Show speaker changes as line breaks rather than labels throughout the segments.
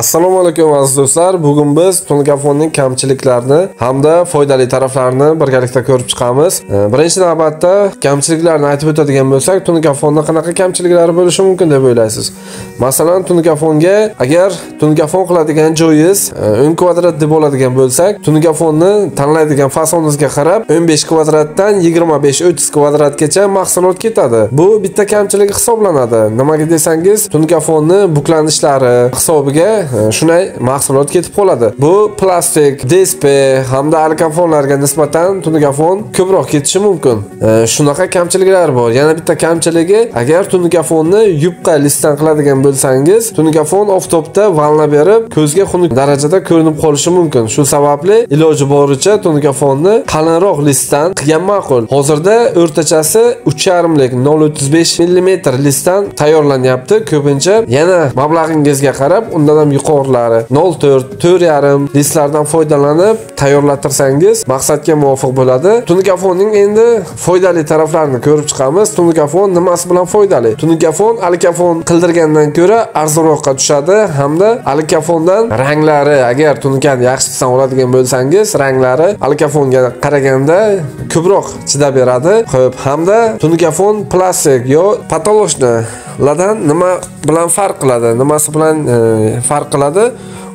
assalomu alaykum aziz do'stlar. Bugun biz tungafonning kamchiliklarini hamda foydali taraflarini birgalikda ko'rib chiqamiz. Birinchi navbatda kamchiliklarni aytib o'tadigan bo'lsak tungafonda qanaqa kamchiliklari bo'lishi mumkin deb o'ylaysiz. Masalan tungafonga agar tungafon qiladigan joyingiz e, 10 kvadrat deb oladigan bo'lsak tungafonni tanlaydigan fasoningizga qarab 15 kvadratdan 25-30 kvadratgacha mahsulot ketadi. Bu bitta kamchilik hisoblanadi. Nimaga desangiz tungafonni buklanishlari hisobiga Э, shunday mahsulot ketib qoladi. Bu plastik dsp hamda alkafonlarga nisbatan tungafon ko'proq ketishi mumkin. Э, shunaqa kamchiliklari bor. Yana bitta kamchiligi agar tungafonni yupqa listdan qiladigan bo'lsangiz tungafon oftobda valna berib ko'zga xunuk darajada ko'rinib qolishi mumkin. Shu sababli iloji boricha tungafonni qalinroq listdan qilgan ma'qul. Hozirda o'rtachasi uch yarimlik nol o'ttiz besh millimetr listdan tayyorlanyapti. Ko'pincha yana mablag'ingizga qarab undan ham yuqorilari. 0.4 4.5 listlardan foydalanib tayyorlatirsangiz maqsadga muvofiq bo'ladi. Tunikafonning endi foydali taraflarini ko'rib chiqamiz. Tunikafon nimasi bilan foydali? Tunikafon alkafon qildirgandan ko'ra arzonroqqa tushadi hamda alkafondan ranglari agar tunikani yaxshisidan oladigan bo'lsangiz ranglari alkafonga qaraganda ko'proq chidab beradi. Ho'p hamda tunikafon plastik yo patolochni ladan nima bilan farq qiladi? Nimasi bilan e, farq qiladi.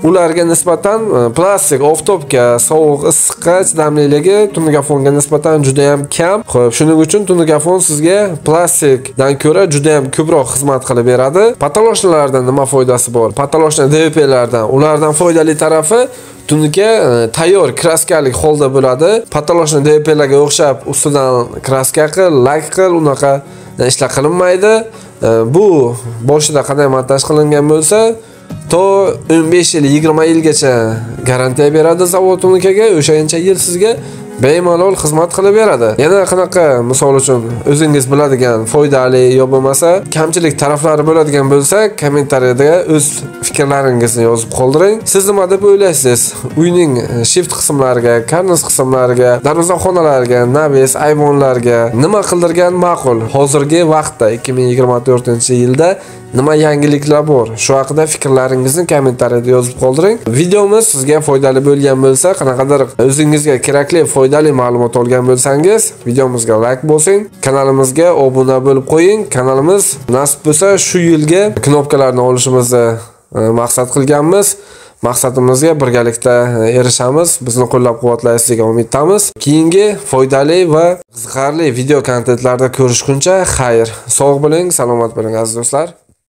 Ularga nisbatan e, plastik oftobga sovuq issiqqa chidamliligi tunugafonga nisbatan juda ham kam. Ho'p shuning uchun tunugafon sizga plastikdan ko'ra juda ham ko'proq xizmat qilib beradi. Patoloshnalardan nima foydasi bor? Patoloshna dvplardan ulardan foydali tarafi tunuka e, tayyor kraskalik holda bo'ladi. Patoloshna dvplarga o'xshab ustidan kraska qil lak qil unaqa ishlar qilinmaydi. E, bu boshida qanday montaj qilingan bo'lsa to 15 yil 20 yilgacha garantiya beradi zavod unikaga o'shancha yil sizga bemalol xizmat qilib beradi. Yana qanaqa misol uchun o'zingiz biladigan foydali yo bo'lmasa kamchilik taraflari bo'ladigan bo'lsa kommentariyada o'z fikrlaringizni yozib qoldiring. Siz nima deb o'ylaysiz? Uyning shift qismlariga karniz qismlariga darvozaxonalarga naves ayvonlarga nima qildirgan ma'qul? Hozirgi vaqtda 2024 yilda nima yangiliklar bor? Shu haqida fikrlaringizni kommentariyada yozib qoldiring. Videomiz sizga foydali bo'lgan bo'lsa qanaqadir o'zingizga kerakli foydali ma'lumot olgan bo'lsangiz videomizga layk bosing kanalimizga obuna bo'lib qo'ying. Kanalimiz nasib bo'lsa shu yilgi knopkalarni olishimizni e, maqsad qilganmiz. Maqsadimizga birgalikda e, erishamiz. Bizni qo'llab quvvatlaysiz degan umiddamiz. Keyingi foydali va qiziqarli video kontentlarda ko'rishguncha xayr. Sog' bo'ling salomat bo'ling aziz do'stlar.